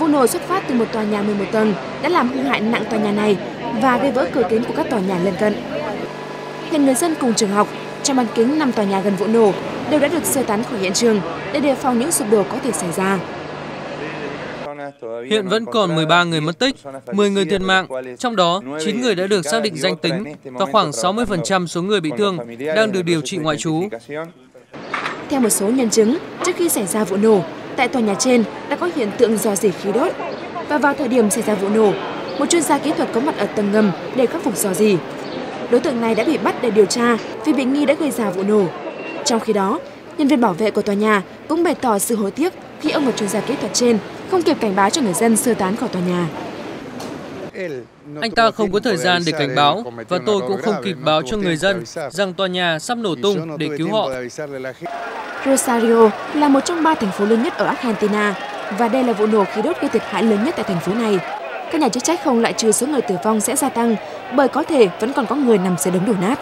Vụ nổ xuất phát từ một tòa nhà 11 tầng đã làm hư hại nặng tòa nhà này và gây vỡ cửa kính của các tòa nhà lân cận. Hiện người dân cùng trường học trong bán kính 5 tòa nhà gần vụ nổ đều đã được sơ tán khỏi hiện trường để đề phòng những sụp đổ có thể xảy ra. Hiện vẫn còn 13 người mất tích, 10 người thiệt mạng, trong đó 9 người đã được xác định danh tính và khoảng 60% số người bị thương đang được điều trị ngoại trú. Theo một số nhân chứng, trước khi xảy ra vụ nổ, tại tòa nhà trên đã có hiện tượng dò dỉ khí đốt. Và vào thời điểm xảy ra vụ nổ, một chuyên gia kỹ thuật có mặt ở tầng ngầm để khắc phục dò dỉ. Đối tượng này đã bị bắt để điều tra vì bị nghi đã gây ra vụ nổ. Trong khi đó, nhân viên bảo vệ của tòa nhà cũng bày tỏ sự hối tiếc khi ông và chuyên gia kỹ thuật trên không kịp cảnh báo cho người dân sơ tán khỏi tòa nhà. Anh ta không có thời gian để cảnh báo và tôi cũng không kịp báo cho người dân rằng tòa nhà sắp nổ tung để cứu họ. Rosario là một trong ba thành phố lớn nhất ở Argentina, và đây là vụ nổ khí đốt gây thiệt hại lớn nhất tại thành phố này. Các nhà chức trách không loại trừ số người tử vong sẽ gia tăng, bởi có thể vẫn còn có người nằm dưới đống đổ nát.